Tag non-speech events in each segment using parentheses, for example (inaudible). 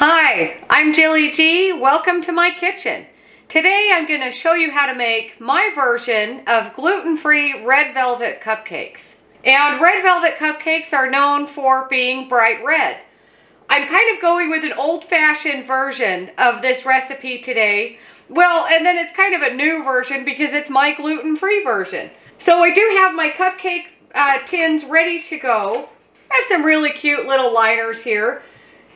Hi, I'm Jilly G. Welcome to my kitchen. Today I'm going to show you how to make my version of gluten-free red velvet cupcakes. And red velvet cupcakes are known for being bright red. I'm kind of going with an old-fashioned version of this recipe today. Well, and then it's kind of a new version because it's my gluten-free version. So I do have my cupcake uh, tins ready to go. I have some really cute little liners here.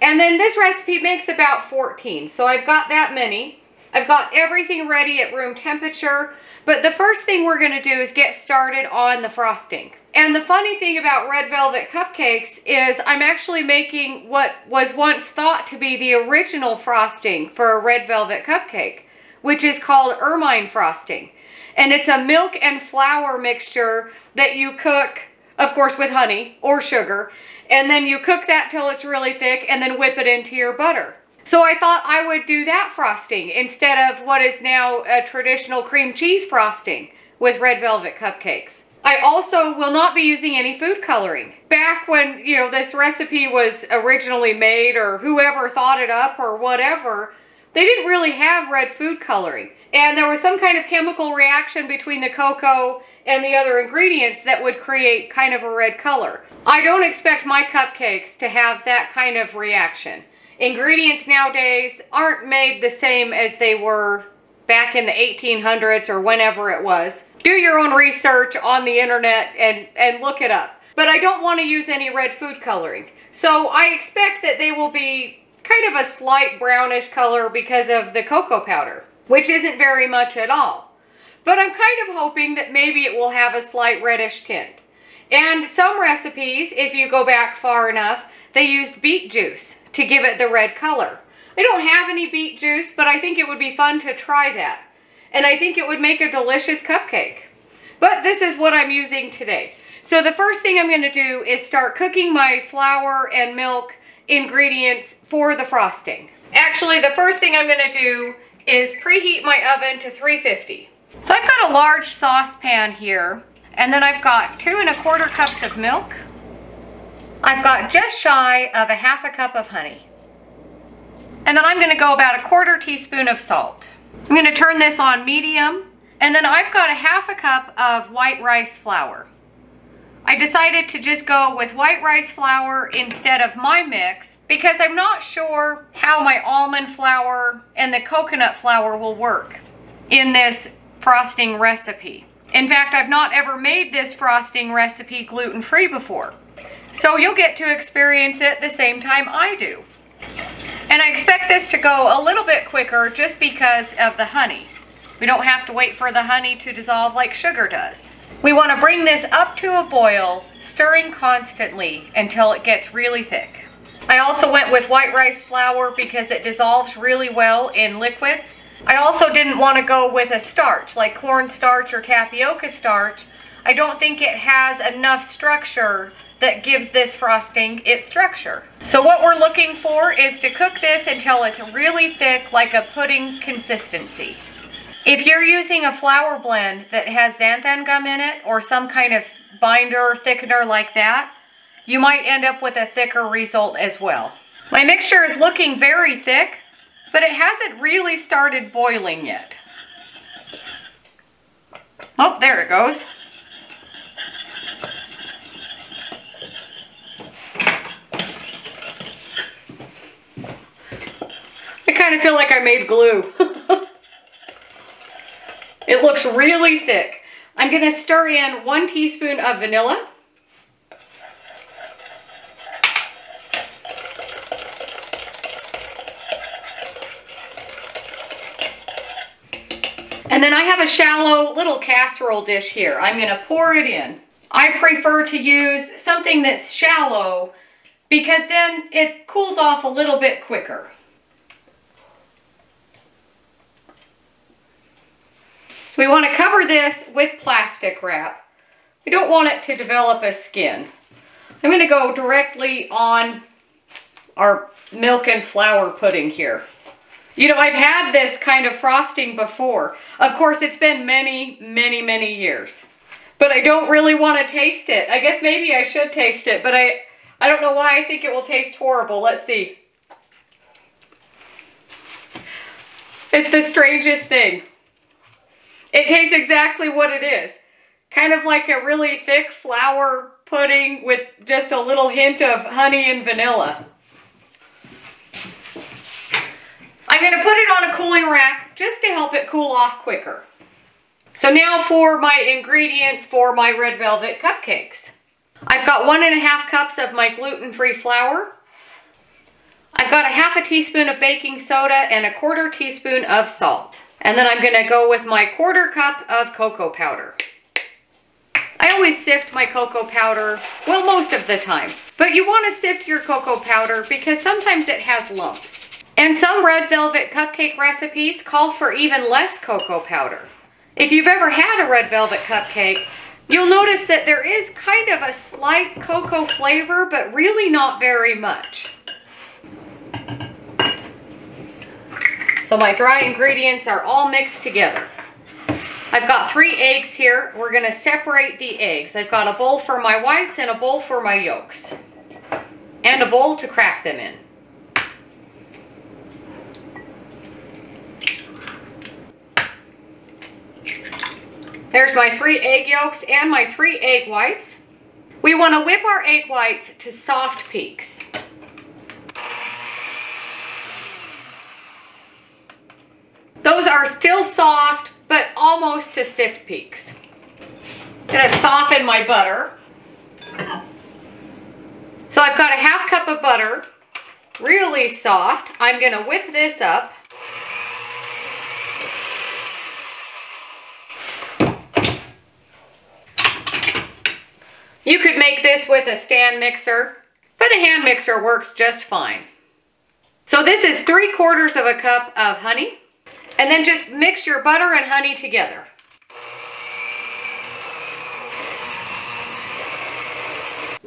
And then this recipe makes about 14, so I've got that many. I've got everything ready at room temperature, but the first thing we're gonna do is get started on the frosting. And the funny thing about red velvet cupcakes is I'm actually making what was once thought to be the original frosting for a red velvet cupcake, which is called ermine frosting. And it's a milk and flour mixture that you cook, of course, with honey or sugar, and then you cook that till it's really thick and then whip it into your butter. So I thought I would do that frosting instead of what is now a traditional cream cheese frosting with red velvet cupcakes. I also will not be using any food coloring. Back when, you know, this recipe was originally made or whoever thought it up or whatever, they didn't really have red food coloring. And there was some kind of chemical reaction between the cocoa and the other ingredients that would create kind of a red color. I don't expect my cupcakes to have that kind of reaction. Ingredients nowadays aren't made the same as they were back in the 1800s or whenever it was. Do your own research on the internet and, and look it up. But I don't want to use any red food coloring. So I expect that they will be kind of a slight brownish color because of the cocoa powder, which isn't very much at all. But I'm kind of hoping that maybe it will have a slight reddish tint. And some recipes, if you go back far enough, they used beet juice to give it the red color. I don't have any beet juice, but I think it would be fun to try that. And I think it would make a delicious cupcake. But this is what I'm using today. So the first thing I'm going to do is start cooking my flour and milk ingredients for the frosting. Actually, the first thing I'm going to do is preheat my oven to 350. So I've got a large saucepan here and then I've got two and a quarter cups of milk. I've got just shy of a half a cup of honey. And then I'm gonna go about a quarter teaspoon of salt. I'm gonna turn this on medium. And then I've got a half a cup of white rice flour. I decided to just go with white rice flour instead of my mix because I'm not sure how my almond flour and the coconut flour will work in this frosting recipe. In fact, I've not ever made this frosting recipe gluten-free before. So you'll get to experience it the same time I do. And I expect this to go a little bit quicker just because of the honey. We don't have to wait for the honey to dissolve like sugar does. We want to bring this up to a boil, stirring constantly until it gets really thick. I also went with white rice flour because it dissolves really well in liquids I also didn't want to go with a starch like cornstarch or tapioca starch. I don't think it has enough structure that gives this frosting its structure. So what we're looking for is to cook this until it's really thick like a pudding consistency. If you're using a flour blend that has xanthan gum in it or some kind of binder thickener like that, you might end up with a thicker result as well. My mixture is looking very thick, but it hasn't really started boiling yet. Oh, there it goes. I kind of feel like I made glue. (laughs) it looks really thick. I'm to stir in one teaspoon of vanilla. And then I have a shallow little casserole dish here. I'm gonna pour it in. I prefer to use something that's shallow because then it cools off a little bit quicker. So we want to cover this with plastic wrap. We don't want it to develop a skin. I'm going to go directly on our milk and flour pudding here. You know, I've had this kind of frosting before. Of course, it's been many, many, many years. But I don't really want to taste it. I guess maybe I should taste it, but I, I don't know why I think it will taste horrible. Let's see. It's the strangest thing. It tastes exactly what it is. Kind of like a really thick flour pudding with just a little hint of honey and vanilla. I'm to put it on a cooling rack just to help it cool off quicker. So now for my ingredients for my red velvet cupcakes. I've got one and a half cups of my gluten-free flour. I've got a half a teaspoon of baking soda and a quarter teaspoon of salt. And then I'm gonna go with my quarter cup of cocoa powder. I always sift my cocoa powder, well, most of the time. But you wanna sift your cocoa powder because sometimes it has lumps. And some red velvet cupcake recipes call for even less cocoa powder. If you've ever had a red velvet cupcake, You'll notice that there is kind of a slight cocoa flavor, but really not very much. So my dry ingredients are all mixed together. I've got three eggs here. We're gonna separate the eggs. I've got a bowl for my whites and a bowl for my yolks. And a bowl to crack them in. There's my three egg yolks and my three egg whites. We want to whip our egg whites to soft peaks. Those are still soft, but almost to stiff peaks. Gonna soften my butter. So I've got a half cup of butter, really soft. I'm gonna whip this up. You could make this with a stand mixer, but a hand mixer works just fine. So this is three quarters of a cup of honey, and then just mix your butter and honey together.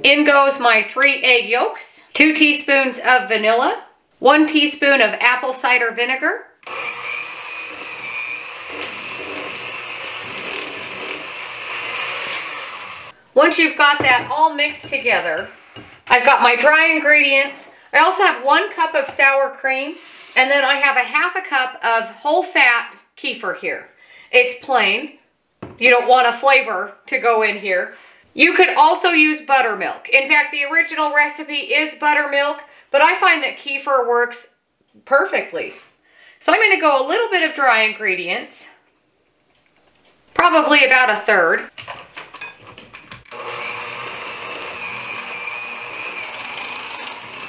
In goes my three egg yolks, two teaspoons of vanilla, one teaspoon of apple cider vinegar, Once you've got that all mixed together, I've got my dry ingredients. I also have one cup of sour cream, and then I have a half a cup of whole fat kefir here. It's plain. You don't want a flavor to go in here. You could also use buttermilk. In fact, the original recipe is buttermilk, but I find that kefir works perfectly. So I'm gonna go a little bit of dry ingredients, probably about a third.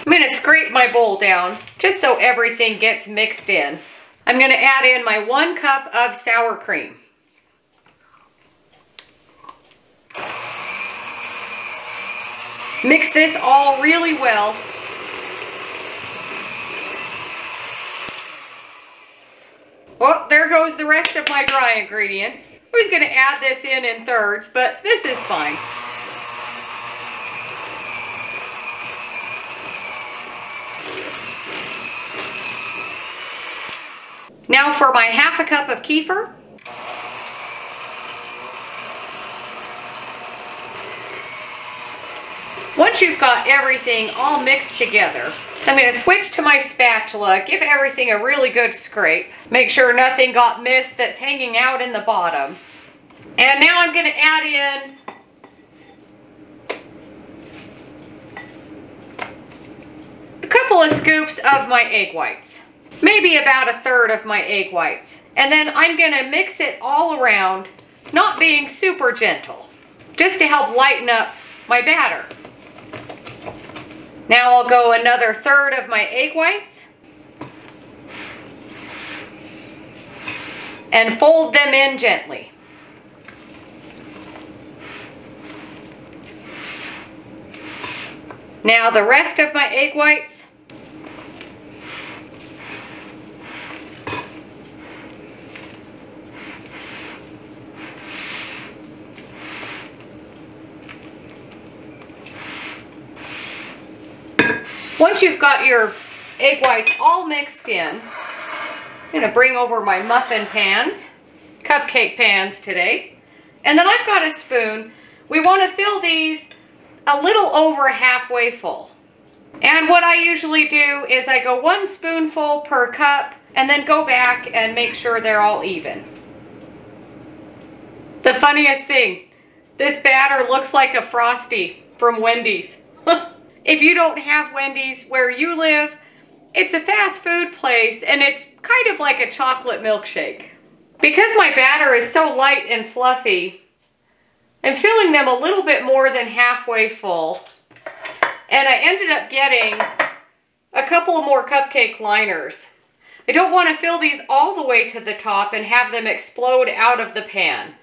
I'm to scrape my bowl down just so everything gets mixed in. I'm to add in my one cup of sour cream. Mix this all really well. Well, there goes the rest of my dry ingredients. I was to add this in in thirds, but this is fine. Now for my half a cup of kefir. Once you've got everything all mixed together, I'm going to switch to my spatula, give everything a really good scrape. Make sure nothing got missed that's hanging out in the bottom. And now I'm going to add in a couple of scoops of my egg whites maybe about a third of my egg whites. And then I'm gonna mix it all around, not being super gentle, just to help lighten up my batter. Now I'll go another third of my egg whites and fold them in gently. Now the rest of my egg whites Once you've got your egg whites all mixed in, I'm to bring over my muffin pans, cupcake pans today. And then I've got a spoon. We want to fill these a little over halfway full. And what I usually do is I go one spoonful per cup and then go back and make sure they're all even. The funniest thing, this batter looks like a Frosty from Wendy's. If you don't have Wendy's where you live, it's a fast food place and it's kind of like a chocolate milkshake. Because my batter is so light and fluffy, I'm filling them a little bit more than halfway full. And I ended up getting a couple more cupcake liners. I don't want to fill these all the way to the top and have them explode out of the pan.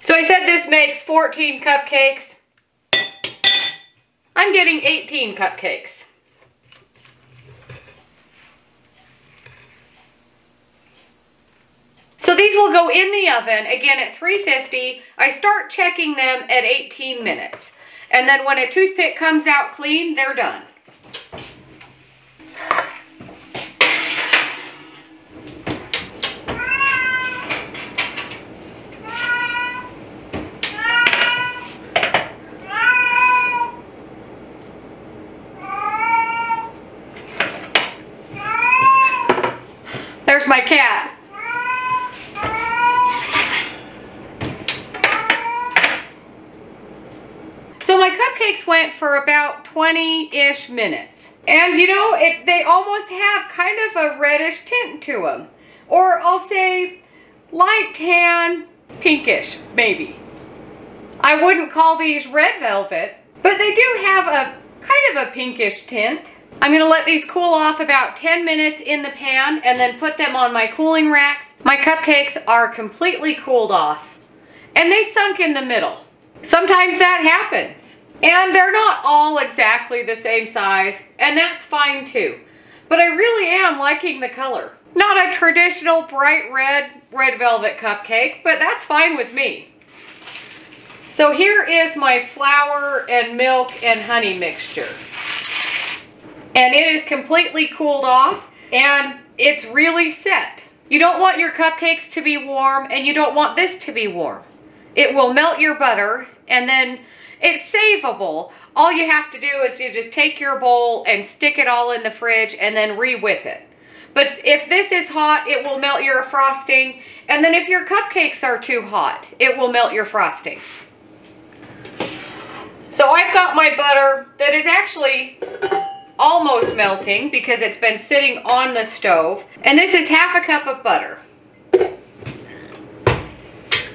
So I said this makes 14 cupcakes. I'm getting 18 cupcakes. So these will go in the oven, again at 350. I start checking them at 18 minutes. And then when a toothpick comes out clean, they're done. My cat. So my cupcakes went for about 20-ish minutes. And you know, it, they almost have kind of a reddish tint to them. Or I'll say light tan, pinkish, maybe. I wouldn't call these red velvet, but they do have a kind of a pinkish tint. I'm gonna let these cool off about 10 minutes in the pan and then put them on my cooling racks. My cupcakes are completely cooled off and they sunk in the middle. Sometimes that happens. And they're not all exactly the same size, and that's fine too. But I really am liking the color. Not a traditional bright red, red velvet cupcake, but that's fine with me. So here is my flour and milk and honey mixture. And it is completely cooled off, and it's really set. You don't want your cupcakes to be warm, and you don't want this to be warm. It will melt your butter and then it's savable. All you have to do is you just take your bowl and stick it all in the fridge and then re-whip it. But if this is hot, it will melt your frosting. And then if your cupcakes are too hot, it will melt your frosting. So I've got my butter that is actually almost melting because it's been sitting on the stove. And this is half a cup of butter.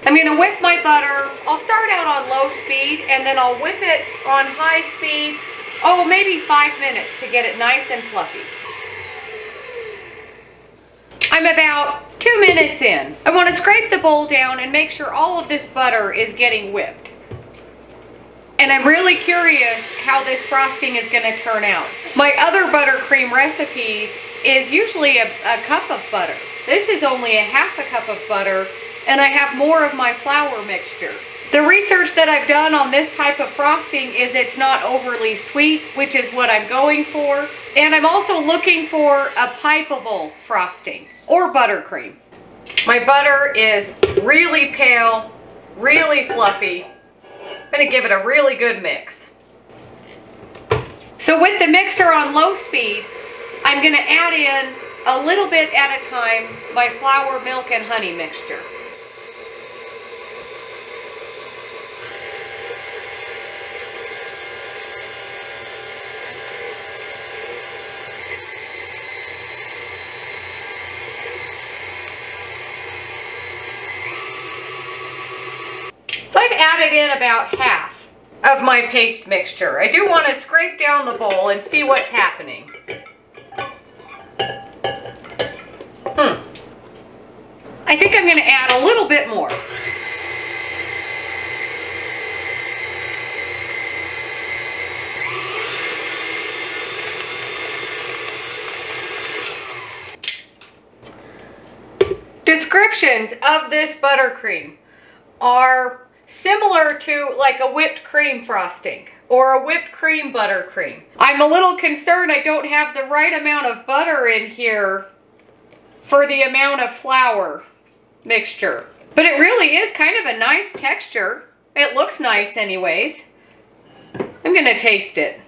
I'm gonna whip my butter. I'll start out on low speed and then I'll whip it on high speed. Oh, maybe five minutes to get it nice and fluffy. I'm about two minutes in. I wanna scrape the bowl down and make sure all of this butter is getting whipped. And I'm really curious how this frosting is gonna turn out. My other buttercream recipes is usually a, a cup of butter. This is only a half a cup of butter and I have more of my flour mixture. The research that I've done on this type of frosting is it's not overly sweet, which is what I'm going for. And I'm also looking for a pipeable frosting or buttercream. My butter is really pale, really fluffy. I'm gonna give it a really good mix. So with the mixer on low speed, I'm gonna add in a little bit at a time my flour, milk, and honey mixture. I've added in about half of my paste mixture. I do want to scrape down the bowl and see what's happening. Hmm. I think I'm going to add a little bit more. Descriptions of this buttercream are similar to like a whipped cream frosting or a whipped cream buttercream. I'm a little concerned I don't have the right amount of butter in here for the amount of flour mixture. But it really is kind of a nice texture. It looks nice anyways. I'm gonna taste it.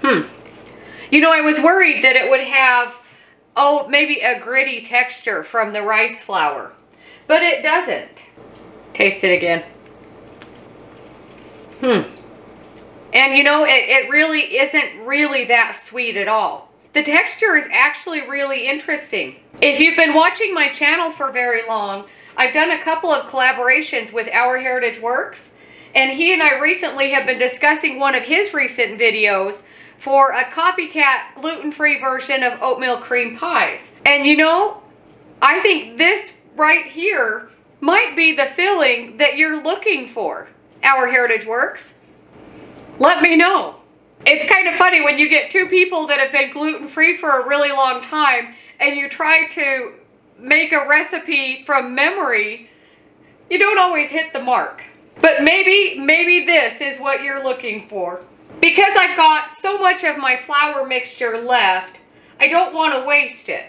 Hmm. You know, I was worried that it would have, oh, maybe a gritty texture from the rice flour. But it doesn't. Taste it again. Hmm. And you know, it, it really isn't really that sweet at all. The texture is actually really interesting. If you've been watching my channel for very long, I've done a couple of collaborations with Our Heritage Works, and he and I recently have been discussing one of his recent videos for a copycat gluten-free version of oatmeal cream pies. And you know, I think this right here might be the filling that you're looking for. Our Heritage Works. Let me know. It's kind of funny when you get two people that have been gluten-free for a really long time and you try to make a recipe from memory, you don't always hit the mark. But maybe, maybe this is what you're looking for. Because I've got so much of my flour mixture left, I don't want to waste it.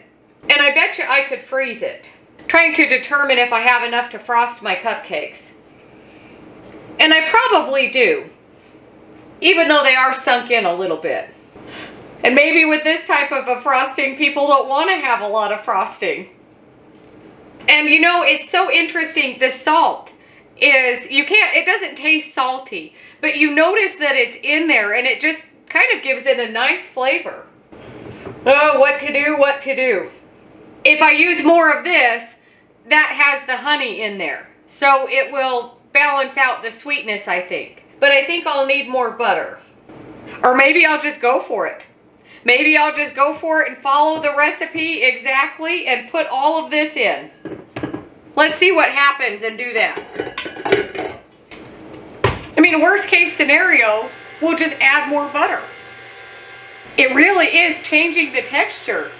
And I bet you I could freeze it. Trying to determine if I have enough to frost my cupcakes. And I probably do. Even though they are sunk in a little bit. And maybe with this type of a frosting, people don't want to have a lot of frosting. And you know, it's so interesting, the salt is, you can't, it doesn't taste salty, but you notice that it's in there and it just kind of gives it a nice flavor. Oh, what to do, what to do. If I use more of this, that has the honey in there. So it will balance out the sweetness, I think. But I think I'll need more butter. Or maybe I'll just go for it. Maybe I'll just go for it and follow the recipe exactly and put all of this in. Let's see what happens and do that. I mean, worst case scenario, we'll just add more butter. It really is changing the texture.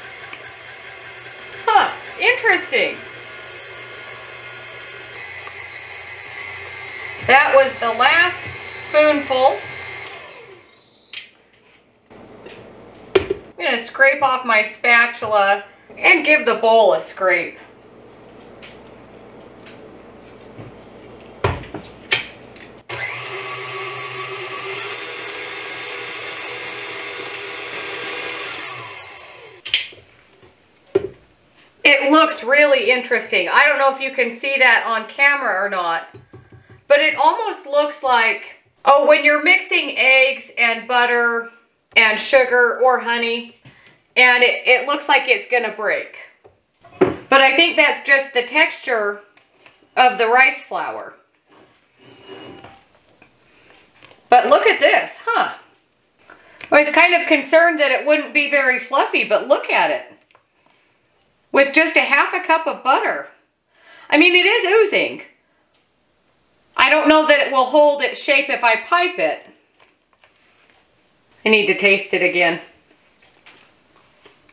Huh, interesting. That was the last spoonful. I'm going to scrape off my spatula and give the bowl a scrape. It looks really interesting. I don't know if you can see that on camera or not, but it almost looks like, oh, when you're mixing eggs and butter and sugar or honey, and it, it looks like it's gonna break. But I think that's just the texture of the rice flour. But look at this, huh? I was kind of concerned that it wouldn't be very fluffy, but look at it. With just a half a cup of butter. I mean, it is oozing. I don't know that it will hold its shape if I pipe it. I need to taste it again.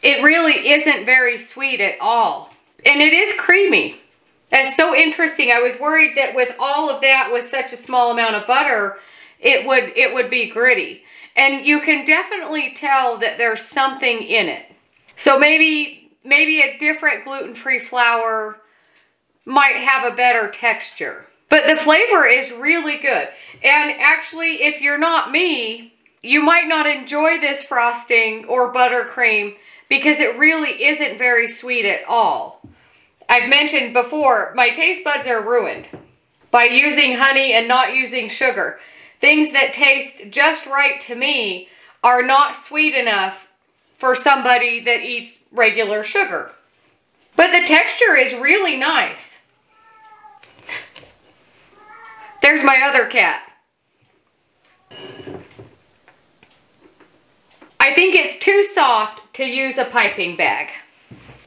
It really isn't very sweet at all. And it is creamy. That's so interesting. I was worried that with all of that, with such a small amount of butter, it would, it would be gritty. And you can definitely tell that there's something in it. So maybe, maybe a different gluten-free flour might have a better texture. But the flavor is really good. And actually, if you're not me, you might not enjoy this frosting or buttercream because it really isn't very sweet at all. I've mentioned before, my taste buds are ruined by using honey and not using sugar. Things that taste just right to me are not sweet enough for somebody that eats regular sugar. But the texture is really nice. There's my other cat. I think it's too soft to use a piping bag.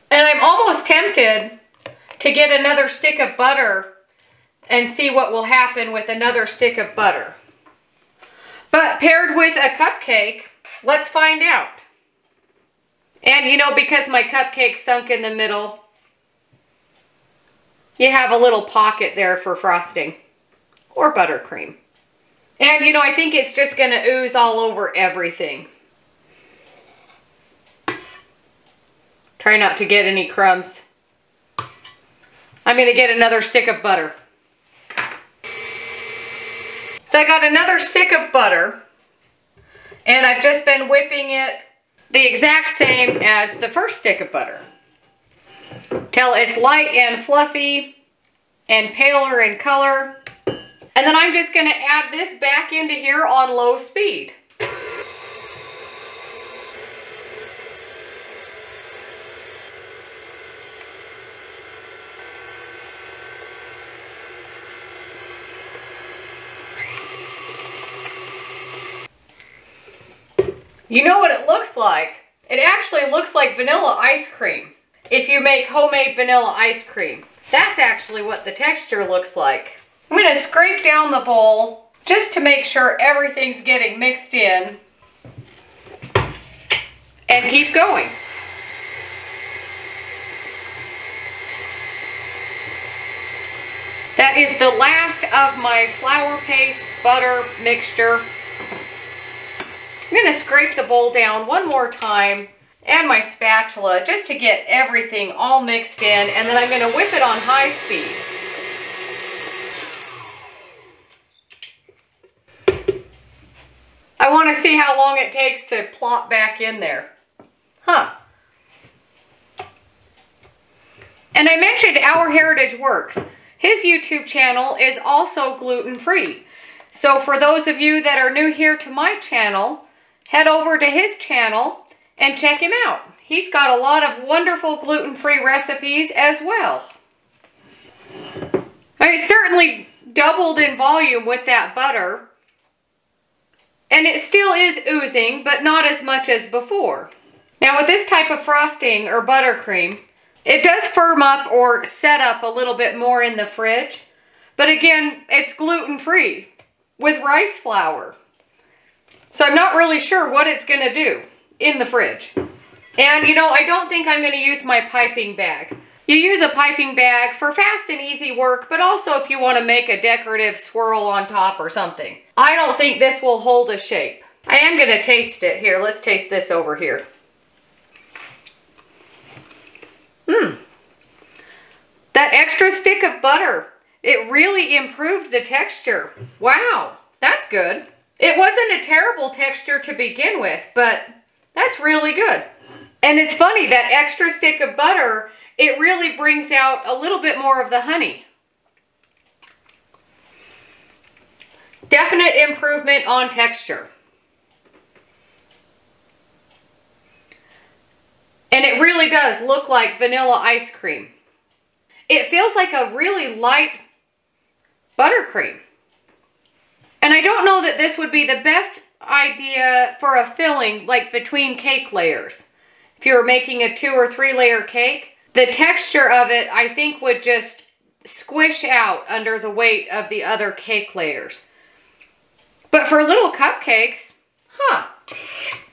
And I'm almost tempted to get another stick of butter and see what will happen with another stick of butter. But paired with a cupcake, let's find out. And you know, because my cupcake sunk in the middle, you have a little pocket there for frosting or buttercream. And you know, I think it's just to ooze all over everything. Try not to get any crumbs. I'm to get another stick of butter. So I got another stick of butter. And I've just been whipping it the exact same as the first stick of butter. Till it's light and fluffy and paler in color. And then I'm just gonna add this back into here on low speed. You know what it looks like? It actually looks like vanilla ice cream. If you make homemade vanilla ice cream. That's actually what the texture looks like. I'm gonna scrape down the bowl just to make sure everything's getting mixed in and keep going. That is the last of my flour paste butter mixture. I'm going to scrape the bowl down one more time and my spatula just to get everything all mixed in and then I'm going to whip it on high speed. I want to see how long it takes to plop back in there. Huh. And I mentioned Our Heritage Works. His YouTube channel is also gluten-free. So for those of you that are new here to my channel, head over to his channel and check him out. He's got a lot of wonderful gluten-free recipes as well. I certainly doubled in volume with that butter. And it still is oozing, but not as much as before. Now with this type of frosting or buttercream, it does firm up or set up a little bit more in the fridge. But again, it's gluten-free with rice flour. So I'm not really sure what it's going to do in the fridge. And you know, I don't think I'm going to use my piping bag. You use a piping bag for fast and easy work, but also if you want to make a decorative swirl on top or something. I don't think this will hold a shape. I am going to taste it. Here, let's taste this over here. Mmm. That extra stick of butter, it really improved the texture. Wow, that's good. It wasn't a terrible texture to begin with, but that's really good. And it's funny, that extra stick of butter, it really brings out a little bit more of the honey. Definite improvement on texture. And it really does look like vanilla ice cream. It feels like a really light buttercream. And I don't know that this would be the best idea for a filling like between cake layers. If you were making a two or three layer cake, the texture of it I think would just squish out under the weight of the other cake layers. But for little cupcakes, huh.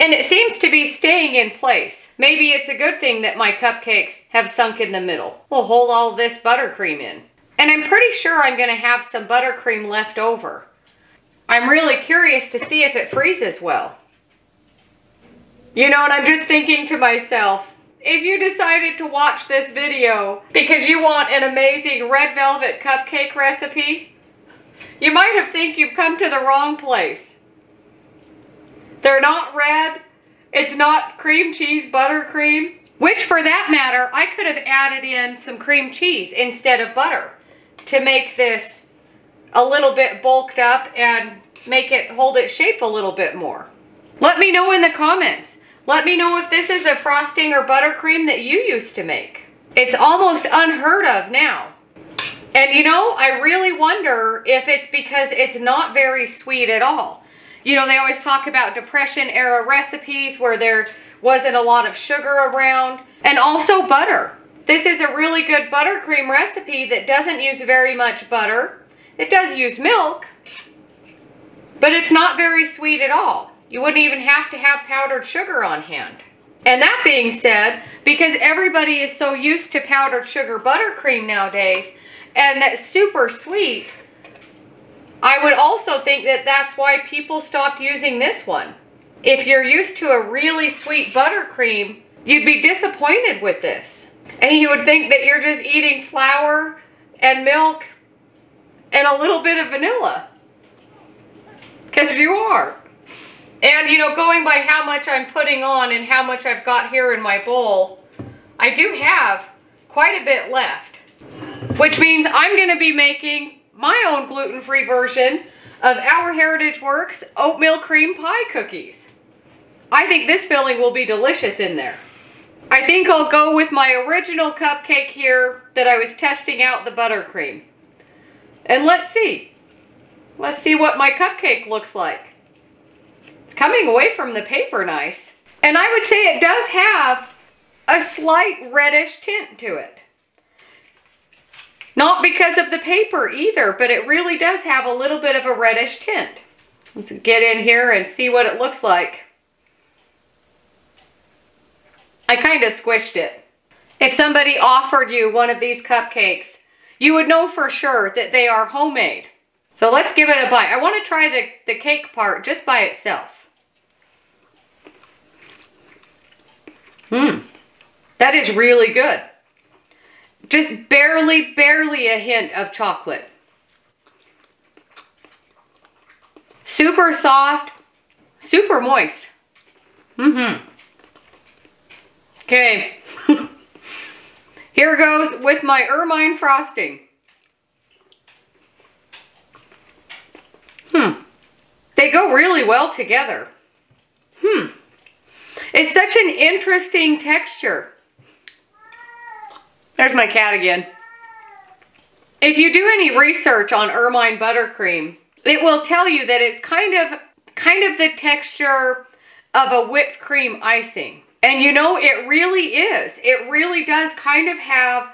And it seems to be staying in place. Maybe it's a good thing that my cupcakes have sunk in the middle. We'll hold all this buttercream in. And I'm pretty sure I'm gonna have some buttercream left over. I'm really curious to see if it freezes well. You know what, I'm just thinking to myself, if you decided to watch this video because you want an amazing red velvet cupcake recipe, you might have think you've come to the wrong place. They're not red. It's not cream cheese buttercream, which for that matter, I could have added in some cream cheese instead of butter to make this a little bit bulked up and make it hold its shape a little bit more. Let me know in the comments. Let me know if this is a frosting or buttercream that you used to make. It's almost unheard of now. And you know, I really wonder if it's because it's not very sweet at all. You know, they always talk about Depression era recipes where there wasn't a lot of sugar around. And also butter. This is a really good buttercream recipe that doesn't use very much butter. It does use milk, but it's not very sweet at all. You wouldn't even have to have powdered sugar on hand. And that being said, because everybody is so used to powdered sugar buttercream nowadays, and that's super sweet, I would also think that that's why people stopped using this one. If you're used to a really sweet buttercream, you'd be disappointed with this. And you would think that you're just eating flour and milk and a little bit of vanilla. Because you are. And you know, going by how much I'm putting on and how much I've got here in my bowl, I do have quite a bit left. Which means I'm gonna be making my own gluten-free version of Our Heritage Works oatmeal cream pie cookies. I think this filling will be delicious in there. I think I'll go with my original cupcake here that I was testing out the buttercream. And let's see. Let's see what my cupcake looks like. It's coming away from the paper nice. And I would say it does have a slight reddish tint to it. Not because of the paper either, but it really does have a little bit of a reddish tint. Let's get in here and see what it looks like. I kind of squished it. If somebody offered you one of these cupcakes, you would know for sure that they are homemade. So let's give it a bite. I want to try the, the cake part just by itself. Mmm. That is really good. Just barely, barely a hint of chocolate. Super soft, super moist. Mm-hmm. Okay. (laughs) Here goes with my ermine frosting. Hmm. They go really well together. Hmm. It's such an interesting texture. There's my cat again. If you do any research on ermine buttercream, it will tell you that it's kind of kind of the texture of a whipped cream icing. And you know, it really is. It really does kind of have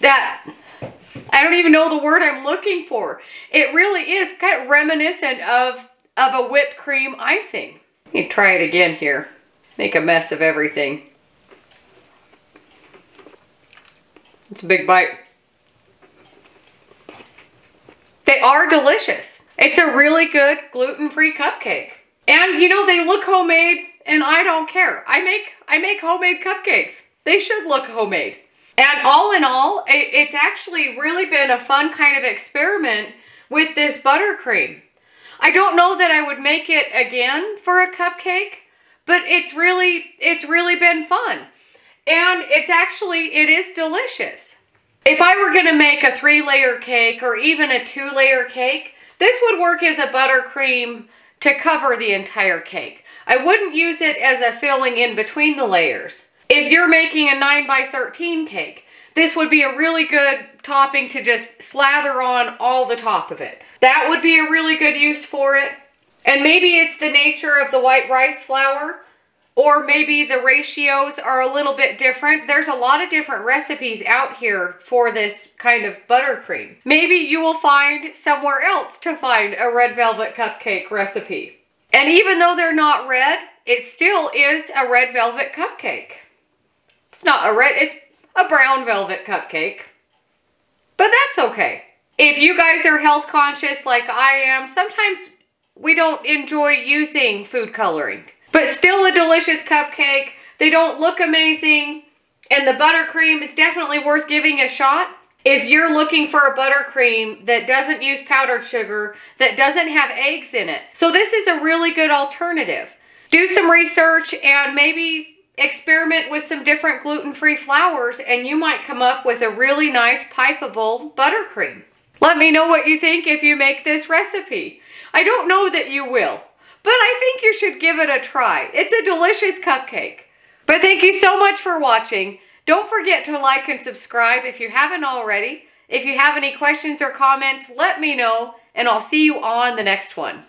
that, I don't even know the word I'm looking for. It really is kind of reminiscent of, of a whipped cream icing. Let me try it again here. Make a mess of everything. It's a big bite. They are delicious. It's a really good gluten-free cupcake. And you know, they look homemade and I don't care. I make I make homemade cupcakes. They should look homemade. And all in all, it, it's actually really been a fun kind of experiment with this buttercream. I don't know that I would make it again for a cupcake, but it's really it's really been fun. And it's actually it is delicious. If I were to make a three-layer cake or even a two-layer cake, this would work as a buttercream to cover the entire cake. I wouldn't use it as a filling in between the layers. If you're making a 9 by 13 cake, this would be a really good topping to just slather on all the top of it. That would be a really good use for it. And maybe it's the nature of the white rice flour, or maybe the ratios are a little bit different. There's a lot of different recipes out here for this kind of buttercream. Maybe you will find somewhere else to find a red velvet cupcake recipe. And even though they're not red, it still is a red velvet cupcake. It's not a red, it's a brown velvet cupcake. But that's okay. If you guys are health conscious like I am, sometimes we don't enjoy using food coloring. But still a delicious cupcake. They don't look amazing. And the buttercream is definitely worth giving a shot. If you're looking for a buttercream that doesn't use powdered sugar, that doesn't have eggs in it. So this is a really good alternative. Do some research and maybe experiment with some different gluten-free flours and you might come up with a really nice pipeable buttercream. Let me know what you think if you make this recipe. I don't know that you will, but I think you should give it a try. It's a delicious cupcake. But thank you so much for watching. Don't forget to like and subscribe if you haven't already. If you have any questions or comments, let me know, and I'll see you on the next one.